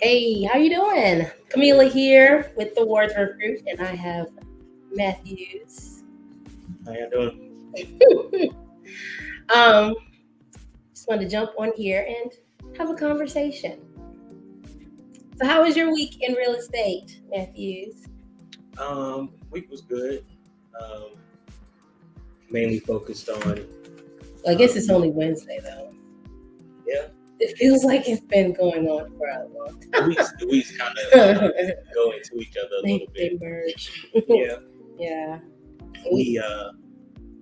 Hey, how you doing? Camila here with the Wardsworth Group, and I have Matthews. How you doing? um, just wanted to jump on here and have a conversation. So, how was your week in real estate, Matthews? Um, week was good. Um, mainly focused on. Well, I guess it's only Wednesday though. Yeah. It feels like it's been going on for a long time. The weeks, weeks kind of go into each other a They, little they merge. Yeah. yeah. We uh,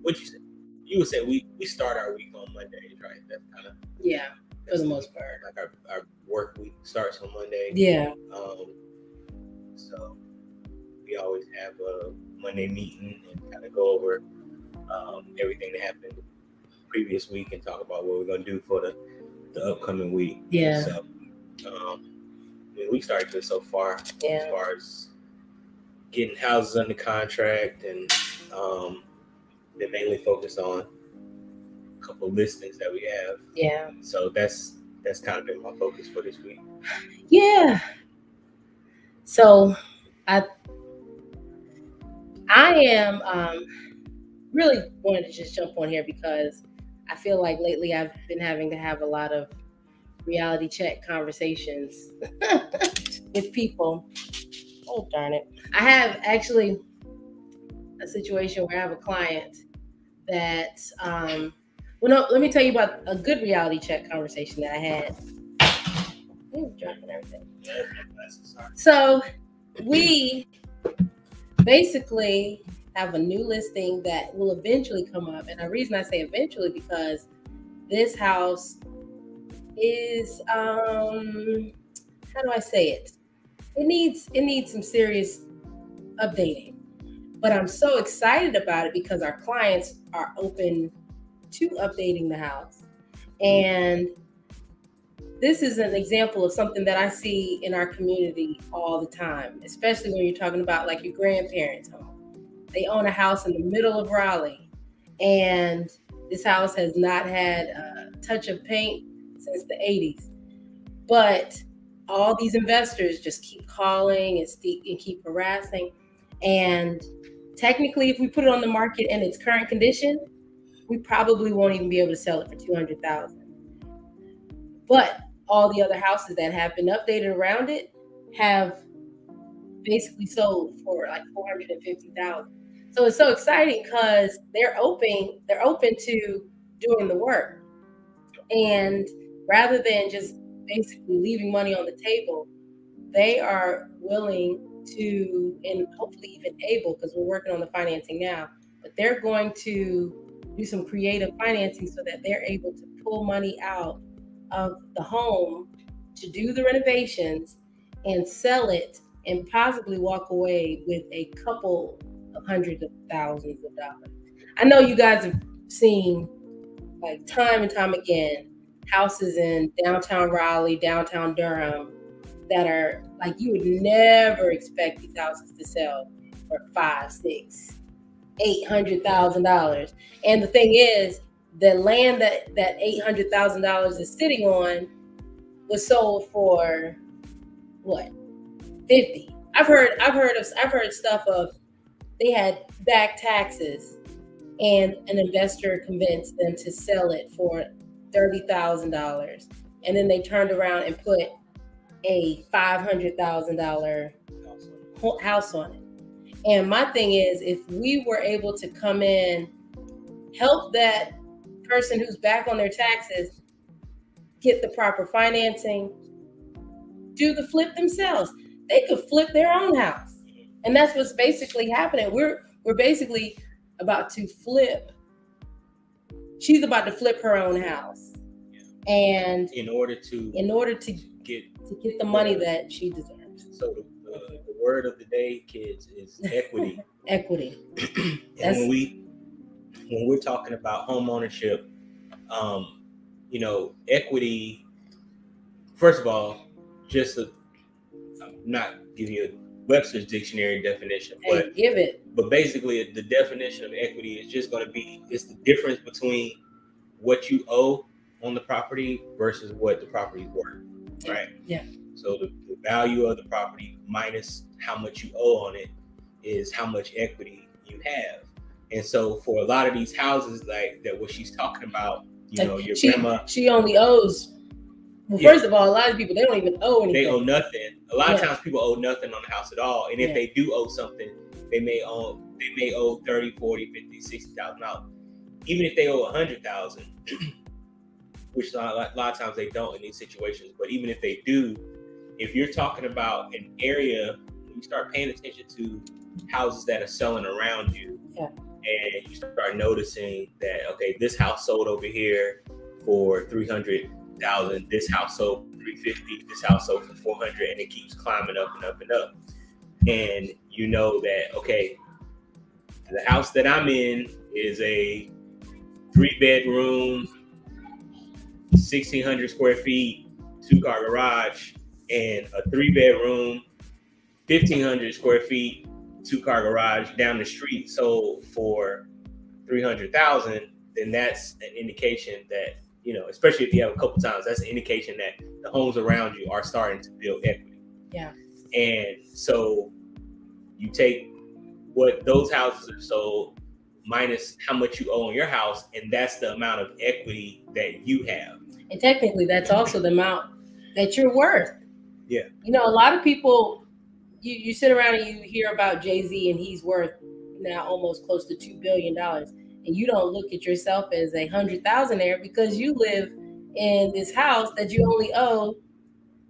what you say? You would say we we start our week on Mondays, right? That's kind of Yeah, for the most part. like our, our work week starts on Monday. Yeah. Um, so we always have a Monday meeting and kind of go over um, everything that happened previous week and talk about what we're gonna do for the, the upcoming week. Yeah. So um, I mean, we started good so far yeah. as far as getting houses under contract and um, been mainly focused on a couple listings that we have. Yeah. So that's that's kind of been my focus for this week. Yeah. So I I am um really wanted to just jump on here because I feel like lately I've been having to have a lot of reality check conversations with people. Oh darn it. I have actually a situation where I have a client that um well no let me tell you about a good reality check conversation that I had. Ooh, dropping everything. So we basically have a new listing that will eventually come up. And the reason I say eventually because this house is um how do I say it? It needs it needs some serious updating. But I'm so excited about it because our clients are open to updating the house. And this is an example of something that I see in our community all the time, especially when you're talking about like your grandparents' home. They own a house in the middle of Raleigh, and this house has not had a touch of paint since the 80s. But all these investors just keep calling and, st- and keep harassing. And technically, if we put it on the market in its current condition, we probably won't even be able to sell it for 200,000. But all the other houses that have been updated around it have basically sold for like 450,000. So it's so exciting because they're open, they're open to doing the work. And rather than just basically leaving money on the table, they are willing to and hopefully even able because we're working on the financing now, but they're going to do some creative financing so that they're able to pull money out of the home to do the renovations and sell it and possibly walk away with a couple hundreds of thousands of dollars. I know you guys have seen like time and time again houses in downtown Raleigh, downtown Durham that are like you would never expect these houses to sell for five, six, eight hundred thousand dollars. And the thing is, the land that that eight hundred thousand dollars is sitting on was sold for what fifty. I've heard I've heard of I've heard stuff of they had back taxes and an investor convinced them to sell it for thirty thousand dollars, and then they turned around and put a five hundred thousand dollar house on it. And my thing is, if we were able to come in, help that person who's back on their taxes get the proper financing, do the flip themselves. They could flip their own house. And that's what's basically happening. We're we're basically about to flip. She's about to flip her own house. And In order to in order to, get to get the money that she deserves. so the, the, the word of the day, kids, is equity. Equity. and That's- when we when we're talking about home ownership, um, you know, equity. First of all, just a, I'm not giving you a Webster's dictionary definition, but Hey, give it. but basically the definition of equity is just going to be it's the difference between what you owe on the property versus what the property is worth. right? Yeah. So the, the value of the property minus how much you owe on it is how much equity you have. And so for a lot of these houses, like that, what she's talking about, you Like, know, your she, grandma, she only owes. Well, Yeah. first of all, a lot of people they don't even owe anything. they owe nothing. A lot of times people owe nothing on the house at all. And if Yeah. they do owe something, they may owe they may owe 30, 40, 50, 60,000 dollars. Even if they owe a hundred thousand, which a lot, a lot of times they don't in these situations, but even if they do, if you're talking about an area, you start paying attention to houses that are selling around you, Yeah. and you start noticing that okay, this house sold over here for three hundred thousand, this house sold three fifty, this house sold for four hundred, and it keeps climbing up and up and up. And you know that okay, the house that I'm in is a three bedroom, sixteen hundred square feet, two car garage, and a three bedroom, fifteen hundred square feet, two car garage down the street sold for three hundred thousand. Then that's an indication that you know, especially if you have a couple times, that's an indication that the homes around you are starting to build equity. Yeah. And so you take what those houses are sold minus how much you owe on your house, and that's the amount of equity that you have. And technically, that's also the amount that you're worth. Yeah. You know, a lot of people, you, you sit around and you hear about Jay Z and he's worth now almost close to $2 billion. And you don't look at yourself as a hundred thousandaire because you live in this house that you only owe,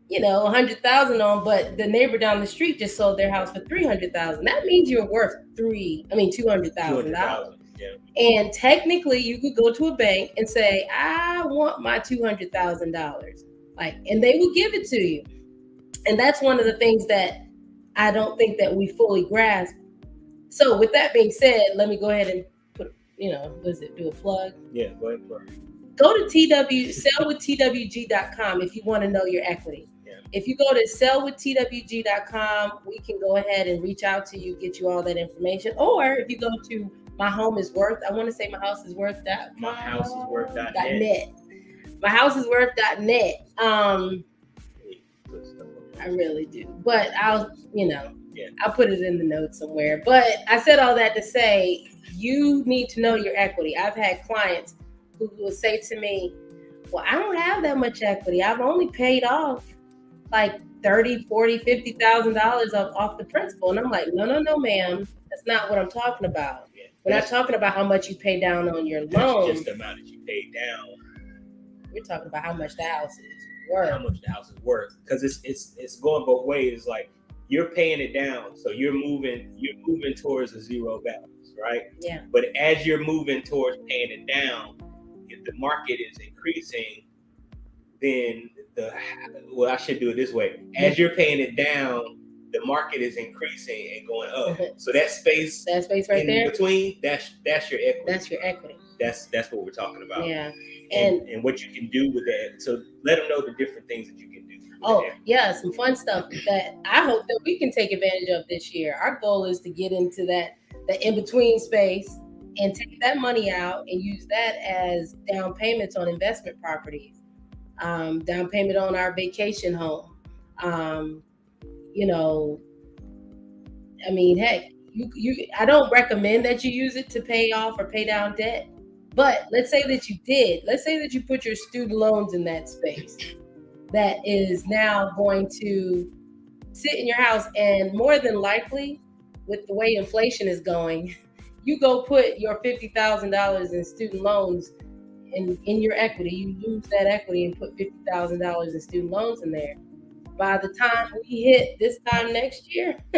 you know, a hundred thousand on, but the neighbor down the street just sold their house for 300,000. That means you're worth three, I mean, $200,000. 200,000. Yeah. And technically, you could go to a bank and say, "I want my two hundred thousand dollars," like, and they will give it to you. And that's one of the things that I don't think that we fully grasp. So, with that being said, let me go ahead and you know, what is it? Do a plug. Yeah. Go ahead. Bro. Go to TW sellwithtwg.com if you want to know your equity. Yeah. If you go to sellwithtwg.com, we can go ahead and reach out to you, get you all that information. Or if you go to my home is worth, I want to say my house is worth that. My house is worth dot dot net. net. My house is worth dot net. Um, Good stuff up I really do. But I'll, you know, Yeah. I'll put it in the notes somewhere. But I said all that to say you need to know your equity. I've had clients who will say to me, Well, I don't have that much equity. I've only paid off like 30, 40, 50,000 dollars off, the principal. And I'm like, no, no, no, ma'am. That's not what I'm talking about. Yeah. We're not talking about how much you pay down on your loan. just the amount that you paid down. We're talking about how much the house is worth. how much the house is worth because it's it's it's going both ways. Like you're paying it down, so you're moving you're moving towards a zero balance, right? Yeah. But as you're moving towards paying it down, if the market is increasing, then the well, I should do it this way. As you're paying it down, the market is increasing and going up. So that space That space right in there, between, that's that's your equity. that's your equity. That's that's what we're talking about. Yeah. And, And and what you can do with that. So let them know the different things that you can do. Oh, that. yeah, some fun stuff that I hope that we can take advantage of this year. Our goal is to get into that the in between space and take that money out and use that as down payments on investment properties, um, down payment on our vacation home. Um, you know, I mean, heck, you you I don't recommend that you use it to pay off or pay down debt. But let's say that you did. Let's say that you put your student loans in that space that is now going to sit in your house and more than likely with the way inflation is going you go put your $50000 in student loans in, in your equity you lose that equity and put $50000 in student loans in there by the time we hit this time next year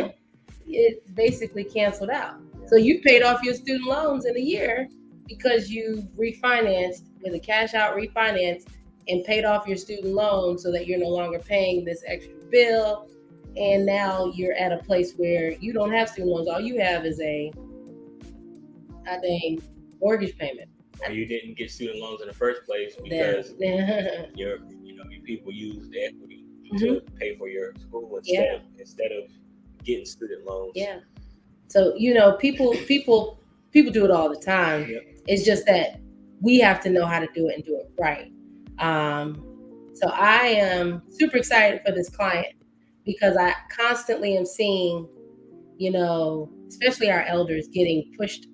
it's basically canceled out so you paid off your student loans in a year because you refinanced with a cash out refinance and paid off your student loan so that you're no longer paying this extra bill. And now you're at a place where you don't have student loans. All you have is a, I think, mortgage payment. Or you didn't get student loans in the first place because your you know your people used the equity Mhm. to pay for your school instead Yeah. of, instead of getting student loans. yeah. So you know, people, people, people do it all the time. Yep. It's just that we have to know how to do it and do it right. Um, So I am super excited for this client because I constantly am seeing, you know, especially our elders getting pushed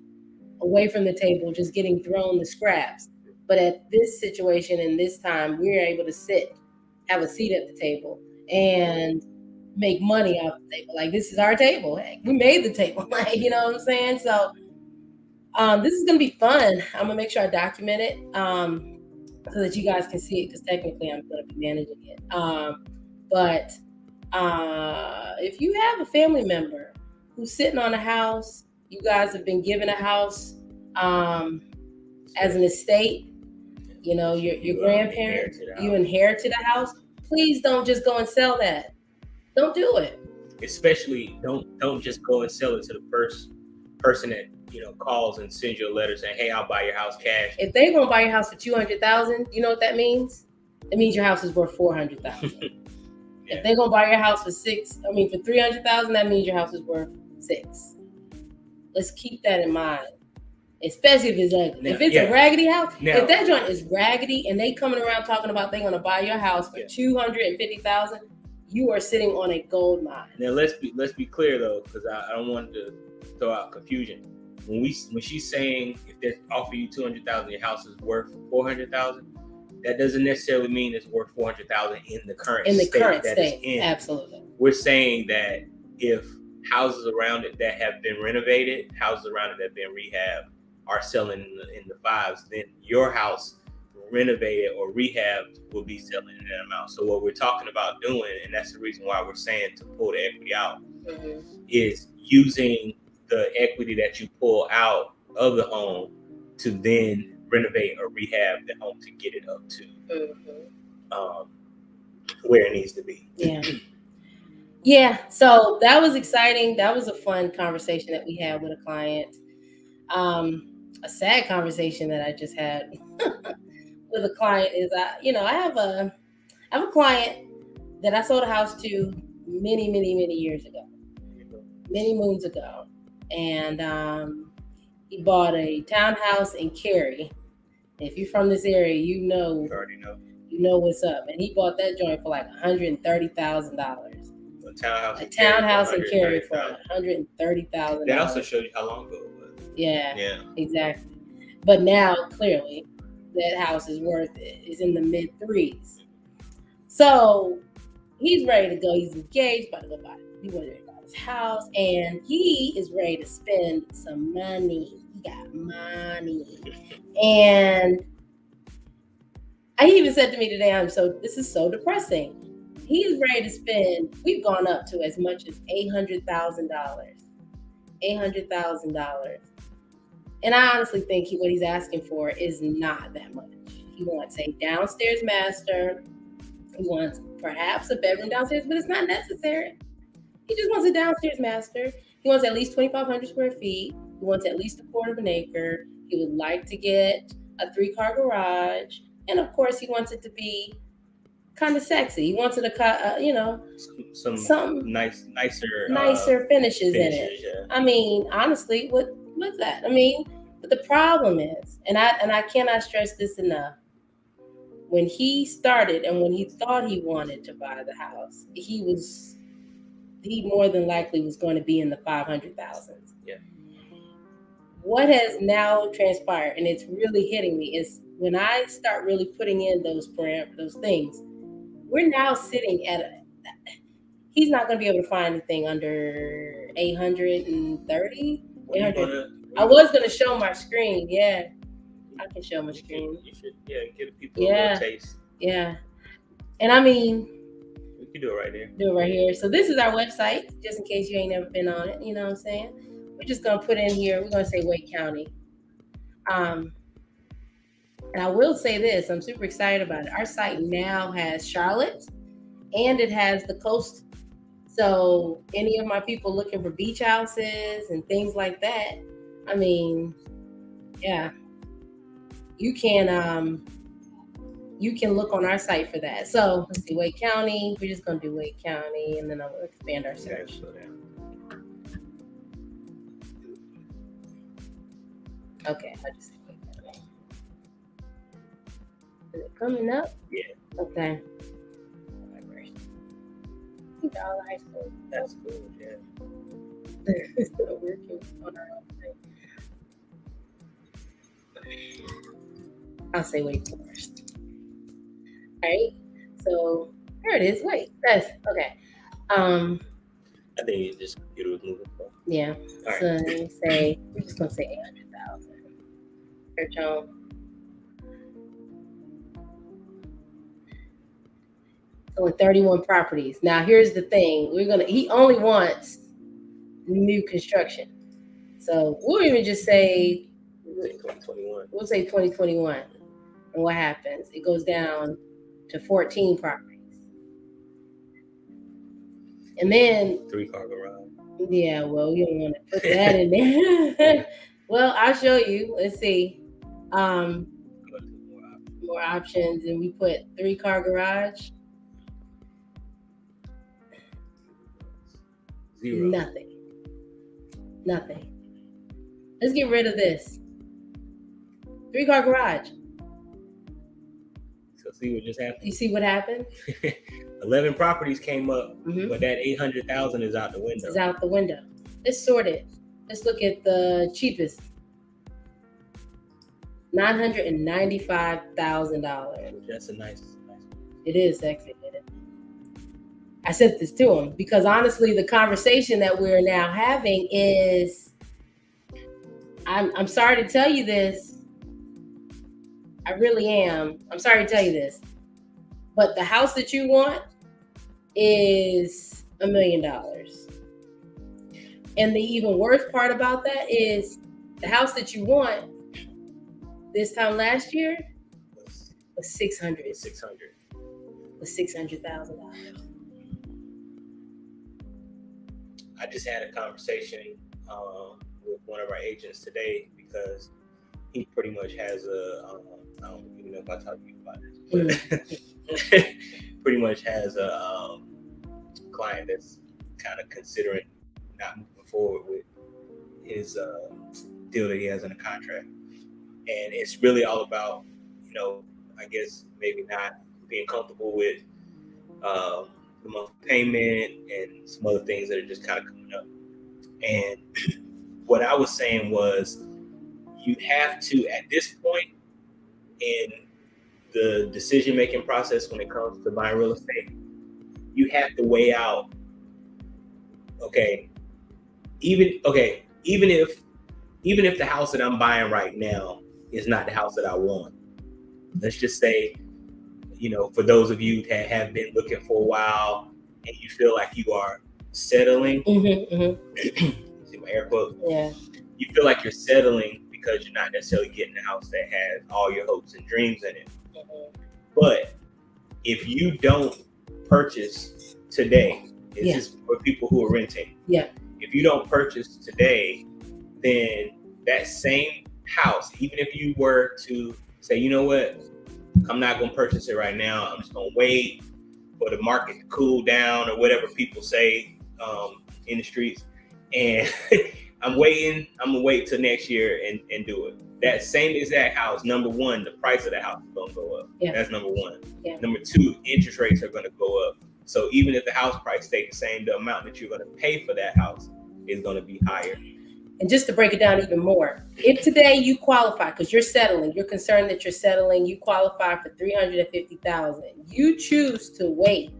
away from the table, just getting thrown the scraps. But at this situation and this time, we're able to sit, have a seat at the table, and make money off the table. Like this is our table. We made the table. Like you know what I'm saying? So um, this is gonna be fun. I'm gonna make sure I document it um, so that you guys can see it because technically I'm gonna be managing it. Um, but uh, if you have a family member who's sitting on a house, you guys have been given a house um, as an estate. You know, your your grandparents, you inherited a house. Please don't just go and sell that. Don't do it. Especially don't don't just go and sell it to the first person that you know calls and sends you a letter saying, "Hey, I'll buy your house cash." If they gonna buy your house for two hundred thousand, you know what that means? It means your house is worth four hundred thousand. yeah. If they're gonna buy your house for six, I mean for three hundred thousand, that means your house is worth six. Let's keep that in mind. Especially if it's ugly. If it's yeah. a raggedy house, now, if that joint is raggedy and they coming around talking about they're gonna buy your house for yeah. two hundred and fifty thousand, you are sitting on a gold mine. Now let's be let's be clear though, because I, I don't want to throw out confusion when we when she's saying if they offer you two hundred thousand, your house is worth four hundred thousand, that doesn't necessarily mean it's worth four hundred thousand in the current in the state current state. In. Absolutely, we're saying that if houses around it that have been renovated, houses around it that have been rehabbed, are selling in the, in the fives, then your house renovated or rehabbed will be selling in that amount. So what we're talking about doing, and that's the reason why we're saying to pull the equity out, mm-hmm. is using the equity that you pull out of the home to then renovate or rehab the home to get it up to mm-hmm. um, where it needs to be. Yeah. Yeah, so that was exciting. That was a fun conversation that we had with a client. Um, a sad conversation that I just had with a client is I, you know, I have a I have a client that I sold a house to many, many, many years ago. Many moons ago and um, he bought a townhouse in Cary. If you're from this area, you know, you already know, you know what's up. And he bought that joint for like one hundred thirty thousand dollars. A townhouse, a townhouse in Cary for $130,000. That also showed you how long ago it was. Yeah, yeah, exactly. But now clearly, that house is worth it. Is in the mid threes. So he's ready to go. He's engaged, about to go buy. He wanted house and he is ready to spend some money. He got money. And I even said to me today, I'm so this is so depressing. He's ready to spend, we've gone up to as much as eight hundred thousand dollars. Eight hundred thousand dollars. And I honestly think he, what he's asking for is not that much. He wants a downstairs master. He wants perhaps a bedroom downstairs, but it's not necessary. He just wants a downstairs master. He wants at least 2,500 square feet. He wants at least a quarter of an acre. He would like to get a three car garage. And of course, he wants it to be kind of sexy. He wants it to, uh, you know, some, some nice, nicer, nicer uh, finishes, finishes, in it. Yeah. I mean, honestly, what what's that? I mean, but the problem is, and I and I cannot stress this enough. When he started and when he thought he wanted to buy the house, he was he more than likely was going to be in the 500,000. Yeah. What has now transpired, and it's really hitting me, is when I start really putting in those parameters, those things, we're now sitting at a, he's not going to be able to find anything under 830. 800. I was going to show my screen. Yeah. I can show my screen. You should, yeah, give people yeah. a taste. Yeah. And I mean, you do it right there. Do it right here. So this is our website, just in case you ain't never been on it. You know what I'm saying? We're just gonna put in here. We're gonna say Wake County. Um, and I will say this: I'm super excited about it. Our site now has Charlotte, and it has the coast. So any of my people looking for beach houses and things like that, I mean, yeah, you can um you can look on our site for that. So let's see, Wake County. We're just gonna do Wake County, and then I'll expand our search. Okay, I just Is it coming up? Yeah. Okay. Dollar High School. That's cool. Yeah. Still working on our own thing. I'll say Wake Forest. Right. So there it is. Wait, that's okay. Um, I think it just was moving. yeah. All right. So let me say we're just gonna say eight hundred thousand. Home. So with 31 properties. Now here's the thing. We're gonna he only wants new construction. So we'll even just say I think 2021. we'll say 2021. And what happens? It goes down to 14 properties. And then Three car garage. yeah, well, you don't want to put that in there. well, I'll show you. Let's see. Um, more options. more options, and we put three car garage. Zero. Nothing. Nothing. Let's get rid of this. Three car garage. So see what just happened. You see what happened? 11 properties came up, Mhm. but that 800,000 is out the window. It's out the window. Let's sort it. Let's look at the cheapest. Nine hundred and ninety-five thousand dollars. That's a nice, nice. It is sexy. I sent this to him because honestly, the conversation that we're now having is I'm I'm sorry to tell you this. I really am. I'm sorry to tell you this. But the house that you want is a million dollars. And the even worst part about that is the house that you want this time last year was was 600 it's 600. was six hundred thousand dollars. I just had a conversation um, with one of our agents today because he pretty much has a, um, I don't even know if I talked to you about this, but pretty much has a um, client that's kind of considering not moving forward with his uh, deal that he has in a contract. And it's really all about, you know, I guess maybe not being comfortable with um, the monthly payment and some other things that are just kind of coming up. And what I was saying was, you have to, at this point in the decision making process when it comes to buying real estate, you have to weigh out, okay, even, okay, even if, even if the house that I'm buying right now is not the house that I want, let's just say, you know, for those of you that have been looking for a while and you feel like you are settling, Mm-hmm, mm-hmm. see my air quote, Yeah. you feel like you're settling because you're not necessarily getting a house that has all your hopes and dreams in it. Mhm. But if you don't purchase today, this Yeah. is for people who are renting. Yeah. If you don't purchase today, then that same house, even if you were to say, you know what, I'm not going to purchase it right now. I'm just going to wait for the market to cool down or whatever people say um, in the streets. And I'm waiting. I'm gonna wait till next year and, and do it. That same exact house, number one, the price of the house is gonna go up. Yeah. That's number one. Yeah. Number two, interest rates are gonna go up. So even if the house price stays the same, the amount that you're gonna pay for that house is gonna be higher. And just to break it down even more, if today you qualify because you're settling, you're concerned that you're settling, you qualify for three hundred and fifty thousand. You choose to wait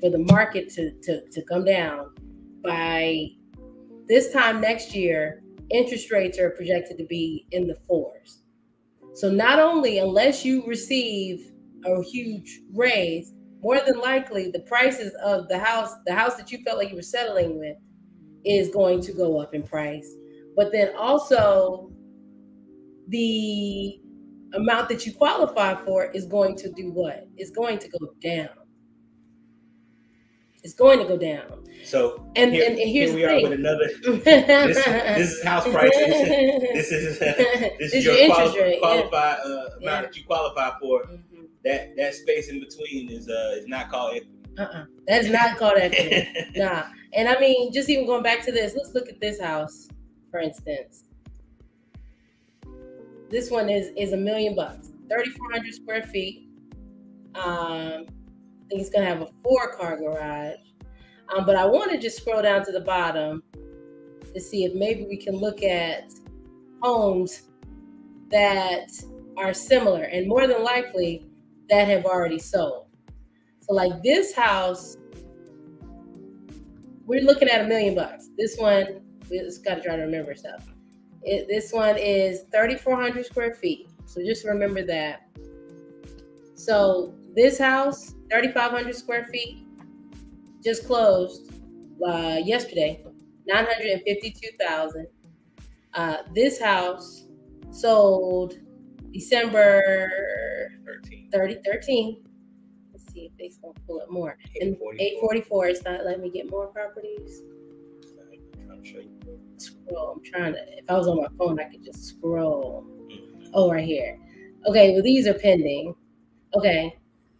for the market to, to to come down by this time next year. Interest rates are projected to be in the fours. So not only unless you receive a huge raise, more than likely the prices of the house, the house that you felt like you were settling with, is going to go up in price but then also the amount that you qualify for is going to do what? It's going to go down. It's going to go down. So And here, and, and here's here we are with another. This, this is house prices. This is this This is your your quali- rate, yeah. qualified uh, amount Yeah. that you qualify for. Mhm. That that space in between is uh is not called equity. Uh-uh. That is not called equity. nah. And I mean, just even going back to this, let's look at this house, for instance. This one is is a million bucks, 3,400 square feet. Um, think it's gonna have a four car garage. Um, but I want to just scroll down to the bottom to see if maybe we can look at homes that are similar and more than likely that have already sold. So, like this house, we're looking at a million bucks. This one, we just got to try to remember stuff. It, this one is 3,400 square feet. So just remember that. So this house, 3,500 square feet, just closed uh, yesterday, 952,000. Uh, this house sold December 13. 30, 13. Let's see if they gonna pull up more. And 844 is not letting me get more properties. I'm. Scroll. I'm trying to. If I was on my phone, I could just scroll. Mm-hmm. Oh, right here. Okay, well these are pending. Okay,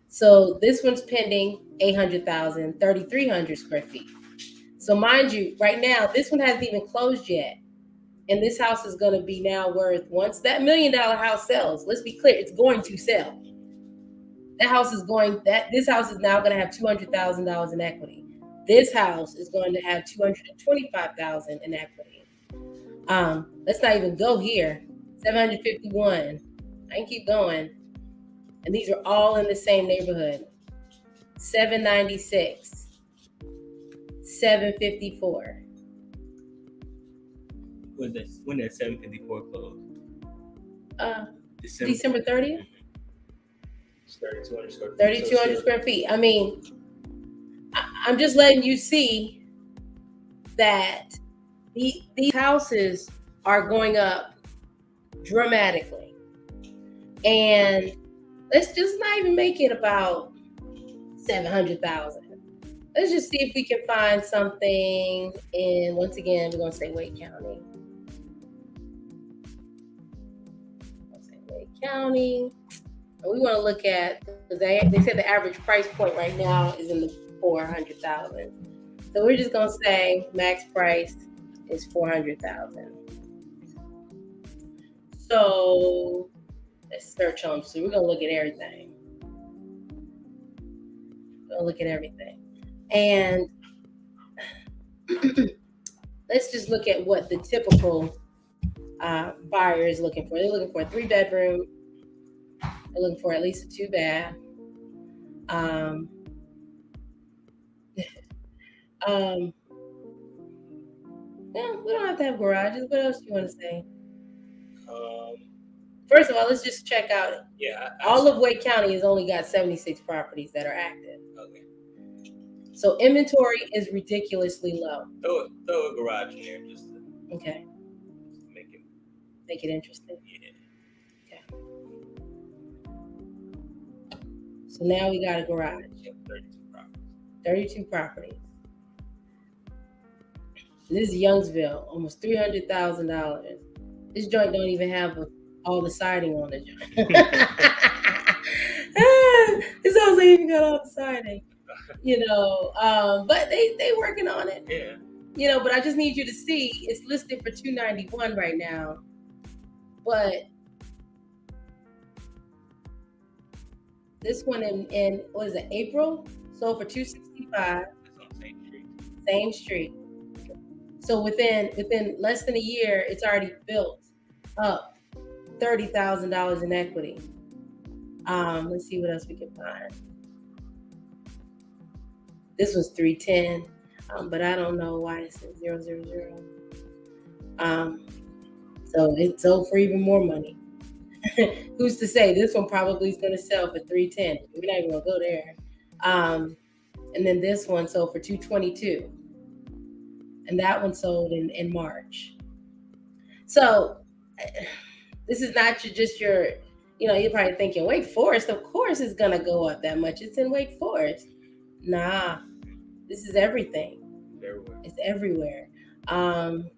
so this one's pending 800,000, 3,300 square feet. So mind you, right now this one hasn't even closed yet, and this house is going to be now worth once that million dollar house sells. Let's be clear, it's going to sell. That house is going that this house is now going to have two hundred thousand dollars in equity. This house is going to have 225,000 in equity. Um, let's not even go here. 751. I can keep going. And these are all in the same neighborhood. 796. 754. When that when that 754 closed? Uh December, December 30th? 3,200 square feet. 3,200 square feet. I mean, I'm just letting you see that the, these houses are going up dramatically. And let's just not even make it about 700,000. Let's just see if we can find something And once again, we're going to say Wake County. Wake County. And we want to look at, they, they said the average price point right now is in the 400,000. So we're just going to say max price is 400,000. So let's search on. So we're to look at everything. We're to look at everything. And let's just look at what the typical uh, buyer is looking for. They're looking for a three bedroom. They're looking for at least a two bath. Um, um, yeah, we don't have to have garages. What else do you want to say? Um, First of all, let's just check out. Yeah, I, I all of Wake County has only got 76 properties that are active. Okay. So inventory is ridiculously low. Throw, throw a garage in there just to, okay. Make it make it interesting. Yeah. Okay. So now we got a garage. Yep, 32 properties. 32 properties. This is Youngsville, almost three hundred thousand dollars. This joint don't even have a, all the siding on the joint. house ain't even got all the siding. You know, um, but they they working on it. Yeah. You know, but I just need you to see it's listed for two ninety one right now, but this one in in what is it April? sold for two sixty five. Same street. Same street. So within within less than a year, it's already built up thirty thousand dollars in equity. Um, let's see what else we can find. This was three ten, um, but I don't know why it says zero zero zero. Um, so it sold for even more money. Who's to say this one probably is going to sell for three ten? We're not even gonna go there. Um, and then this one sold for two twenty two and that one sold in, in March. So this is not your, just your, you know, you're probably thinking Wake Forest, of course, is gonna go up that much. It's in Wake Forest. Nah, this is everything. Everywhere. It's everywhere. Um,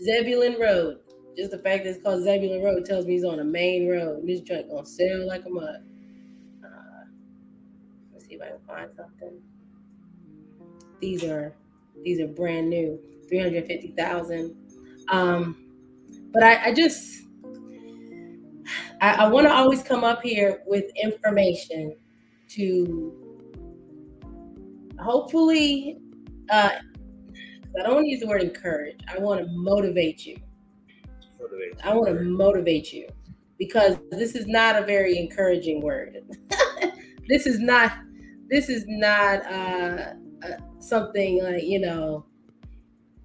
Zebulon Road. Just the fact that it's called Zebulon Road tells me he's on a main road. This joint gonna sell like a mud. Uh, let's see if I can find something. These are these are brand new, 350,000. Um, but I, I just, I, I want to always come up here with information to hopefully Uh, I don't want to use the word encourage. I want to motivate you. Motivate. I want to motivate you because this is not a very encouraging word. this is not. This is not uh, uh, something like you know.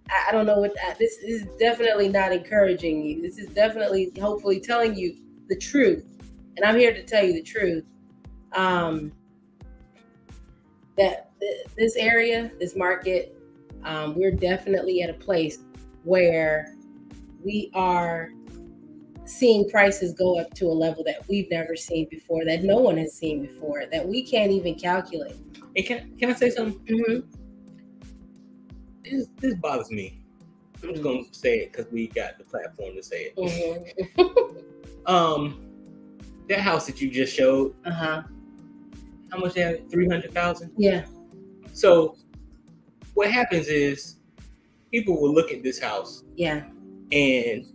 I, I don't know what that, this is. Definitely not encouraging you. This is definitely, hopefully, telling you the truth, and I'm here to tell you the truth. Um, that th- this area, this market, um, we're definitely at a place where we are seeing prices go up to a level that we've never seen before, that no one has seen before, that we can't even calculate. And can can I say something? Mm-hmm. This this bothers me. I'm just gonna say it because we got the platform to say it. Mm-hmm. Um, that house that you just showed, Uh huh. how much that? Three hundred thousand. Yeah. So, what happens is, people will look at this house, Yeah. and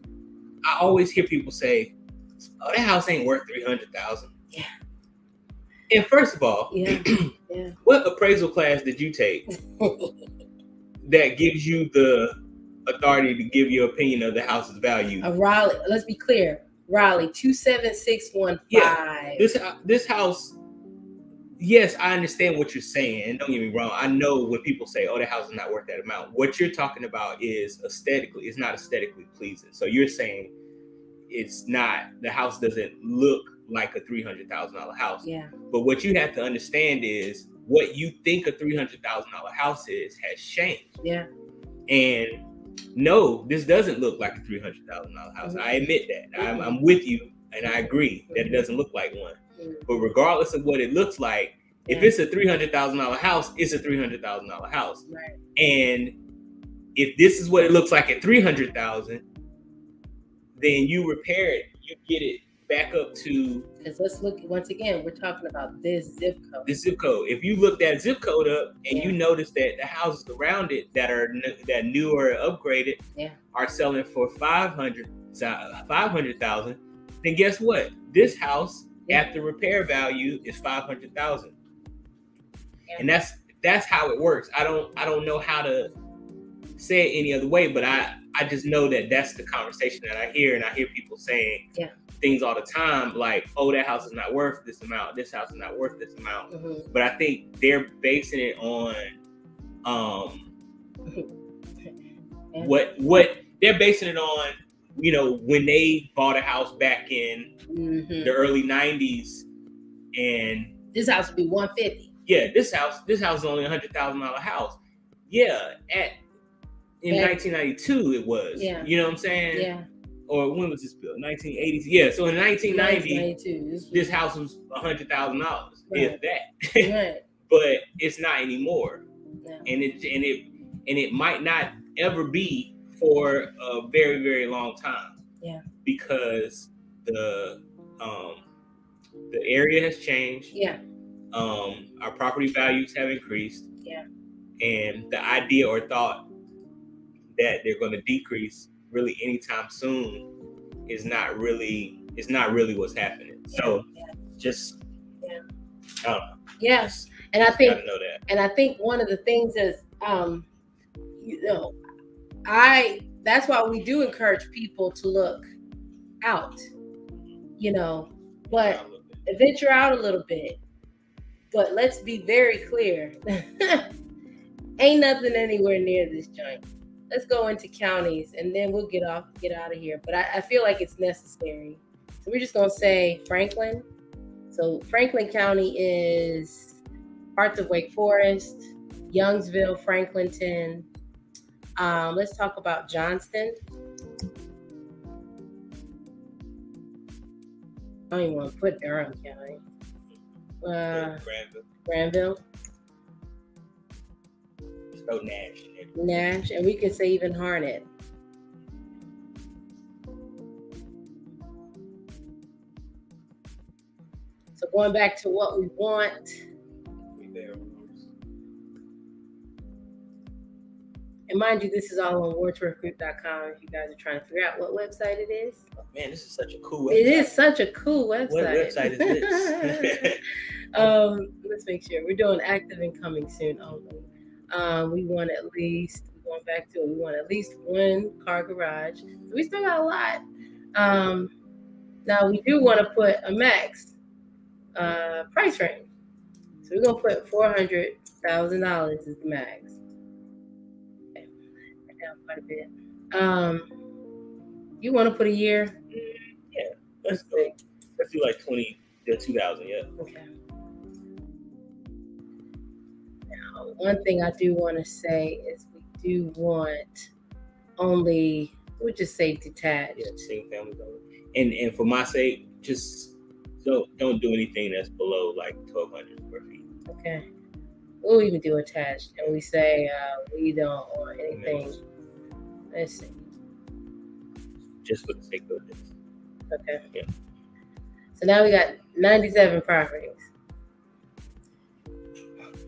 I always hear people say, "Oh, that house ain't worth three hundred thousand. Yeah. And first of all, Yeah. Yeah. what appraisal class did you take that gives you the authority to give your opinion of the house's value? A Raleigh. Let's be clear. Raleigh two seven six one five. Yeah, this uh, this house yes i understand what you're saying and don't get me wrong i know when people say oh the house is not worth that amount what you're talking about is aesthetically it's not aesthetically pleasing so you're saying it's not the house doesn't look like a $300000 house Yeah. but what you have to understand is what you think a $300000 house is has changed Yeah. and no, this doesn't look like a three hundred thousand dollar house. I admit that. I'm, I'm with you, and I agree that it doesn't look like one. But regardless of what it looks like, if it's a three hundred thousand dollar house, it's a three hundred thousand dollar house. Right. And if this is what it looks like at three hundred thousand, then you repair it, you get it back up to Because let's look once again. We're talking about this zip code. the zip code. If you look that zip code up and you notice that the houses around it that are that new or upgraded Yeah. are selling for 500 500,000, then guess what? This house Yeah. at the repair value is 500,000. Yeah. And that's that's how it works. I don't I don't know how to say it any other way, but I I just know that that's the conversation that I hear and I hear people saying Yeah. Things all the time like, "Oh, that house is not worth this amount. This house is not worth this amount." Mhm. but I think they're basing it on um what what they're basing it on you know when they bought a house back in Mhm. the early 90s and This house would be one fifty. yeah this house this house is only a hundred thousand dollar house yeah at in Back- 1992 it was Yeah. you know what I'm saying Yeah. Or when was this built 1980s yeah so in 1990 This, house was hundred thousand dollars if that Right. but it's not anymore Yeah. and it and it and it might not ever be for a very very long time Yeah. because the um the area has changed Yeah. um our property values have increased Yeah. and the idea or thought that they're going to decrease really anytime soon is not really it's not really what's happening so Yeah. just. I. Yes. And I think and I think one of the things is, um, you know, I that's why we do encourage people to look out, you know, but venture out a little bit. But let's be very clear. Ain't nothing anywhere near this joint. Let's go into counties and then we'll get off, get out of here. But I, I feel like it's necessary. So we're just gonna say Franklin. So Franklin County is parts of Wake Forest, Youngsville, Franklinton. Um, let's talk about Johnston. I don't even want to put Durham County. Uh, Granville, Granville, no Nash in. Nash, and we could say even Harnett. So going back to what we want, and mind you, this is all on wardsworthgroup.com if you guys are trying to figure out what website it is. Man, this is such a cool website. It is such a cool website. What website is this? um, let's make sure we're doing active and coming soon only. Um, we want at least going back to it, we want at least one car garage. So we still got a lot. Um, now we do want to put a max uh, price range. So we're gonna put four hundred thousand dollars as the max. Okay. Down quite a bit. Um, you want to put a year? Yeah, let's go. Let's do like twenty, yeah, two thousand. Yeah. Okay. One thing I do want to say is we do want only, we'll just say detached. Yeah, single family only. And and for my sake, just don't don't do anything that's below like twelve hundred square feet. Okay. We'll even do attached, and we say uh, we don't want anything. Let's see. Just for the sake of this. Okay. Yeah. So now we got 97 properties.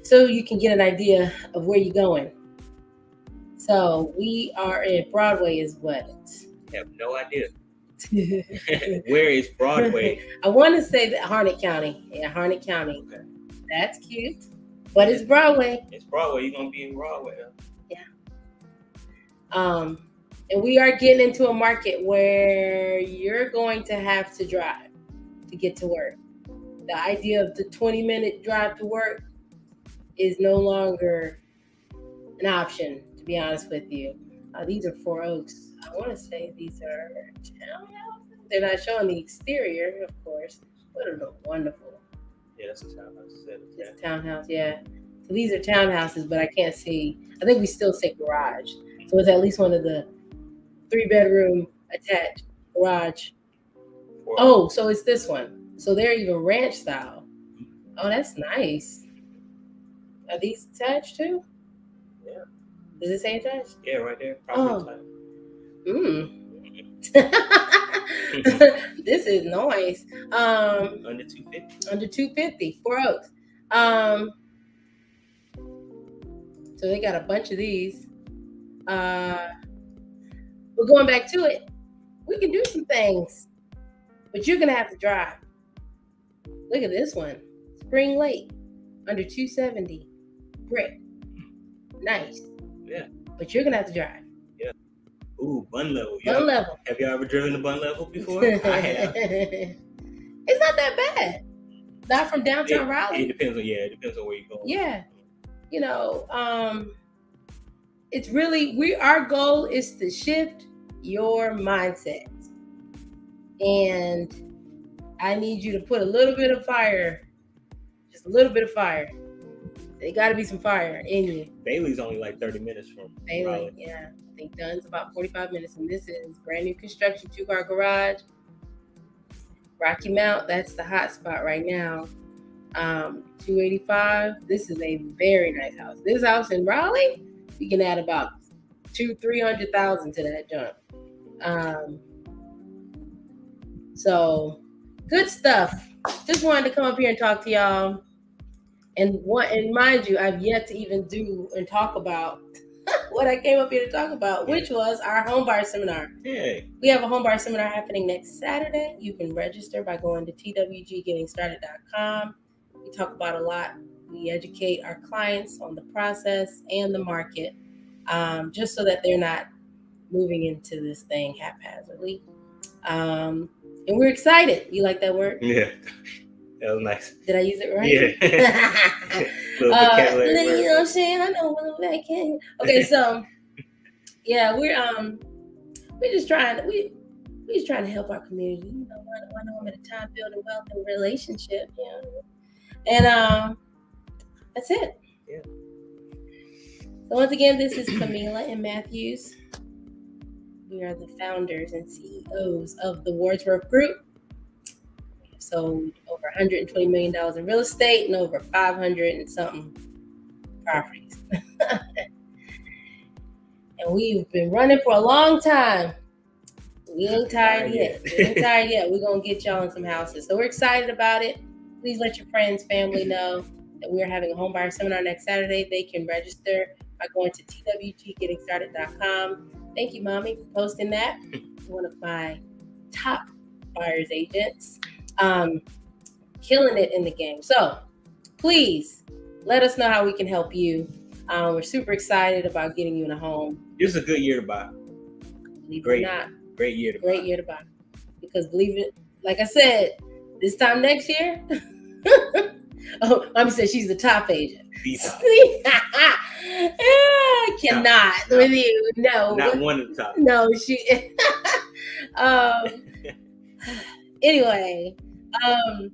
So you can get an idea of where you're going. So we are in Broadway, is what? I have no idea. Where is Broadway? I want to say that Harnett County. Yeah, Harnett County. Okay. That's cute. But it's Broadway. It's Broadway. You're gonna be in Broadway. Yeah. Um, and we are getting into a market where you're going to have to drive to get to work. The idea of the 20 minute drive to work is no longer an option, to be honest with you. Uh, these are Four Oaks. I want to say these are townhouses. They're not showing the exterior, of course, it look wonderful. Yeah, that's a townhouse. That's a townhouse, yeah. So these are townhouses, but I can't see. I think we still say garage. So it's at least one of the three bedroom attached garage. Four- Oh, so it's this one. So they're even ranch style. Oh, that's nice. Are these attached too? Yeah. Does it say attached? Yeah, right there. Oh. Mm. this is nice. Um. Under two fifty. under 250 four oaks um so they got a bunch of these uh but going back to it we can do some things but you're gonna have to drive look at this one spring lake under 270 brick nice Yeah. but you're gonna have to drive Yeah. Ooh, Bunnlevel. One Yeah. level Have y'all ever driven the Bunnlevel before? I have. it's not that bad not from downtown It, raleigh it depends on yeah. It depends on where you're going. Yeah. You know, um, it's really we our goal is to shift your mindset. And I need you to put a little bit of fire, just a little bit of fire. There gotta be some fire in you. Bailey's only like thirty minutes from Bailey, Raleigh. yeah. I think Dunn's about 45 minutes, and this is brand new construction, two car garage. Rocky Mount, that's the hot spot right now. Um, 285. This is a very nice house. This house in Raleigh, you can add about two, three hundred thousand to that jump. Um, so good stuff. Just wanted to come up here and talk to y'all. And what and mind you, I've yet to even do and talk about what I came up here to talk about, which was our home buyer seminar. Yeah. We have a home buyer seminar happening next Saturday. You can register by going to twggettingstarted.com. We talk about a lot. We educate our clients on the process and the market, um, just so that they're not moving into this thing haphazardly. Um, and we're excited. You like that word? Yeah. That was nice. Did I use it right? Yeah. Uh, you know what I'm saying? I know bit. I can. Okay, so yeah, we're um we're just trying to we we're just trying to help our community. You know, one, one home at a time, building wealth and relationship. You know, and um that's it. Yeah. So once again, this is Camila and Matthews. We are the founders and CEOs of the Wardsworth Group. Sold over 120 million dollars in real estate and over 500 and something properties. and we've been running for a long time. We ain't tired yet. We ain't tired yet. We're gonna get y'all in some houses. So we're excited about it. Please let your friends, family know that we are having a home buyer seminar next Saturday. They can register by going to twggettingstarted.com. Thank you, mommy, for posting that. One of my top buyers agents. Um, killing it in the game. So please let us know how we can help you. Um, we're super excited about getting you in a home. This is a good year to buy. Believe Great. it or not, Great year to great buy. year to buy. Because believe it, like I said, this time next year. oh, mommy said she's the top agent. These are I cannot No, with you. No, not one of the top. no, she. um. Anyway, um.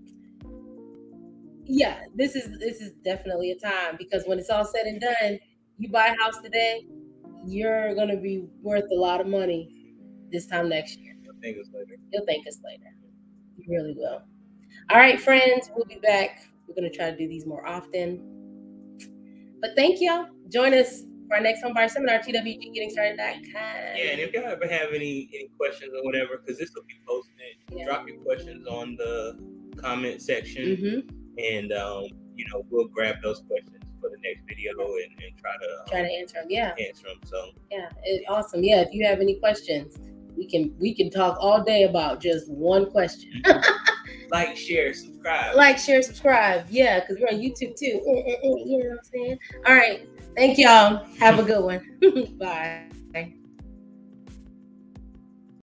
Yeah, this is this is definitely a time because when it's all said and done, you buy a house today, you're gonna be worth a lot of money this time next year. You'll thank us later. You'll thank us later. You really will. All right, friends, we'll be back. We're going to try to do these more often. But thank y'all. Join us for our next home buyer seminar, twggettingstarted.com. Yeah, and if y'all ever have any any questions or whatever, because this will be posted, Yeah. drop your questions on the comment section, Mhm. and um, you know we'll grab those questions for the next video and, and try to um, Try to answer them. Yeah, answer them. So yeah. It, awesome. Yeah, if you have any questions, we can we can talk all day about just one question. like, share, subscribe. like, share, subscribe. Yeah, because we're on YouTube too. Mm, mm, mm, You know what I'm saying? All right. Thank y'all. Have a good one. Bye.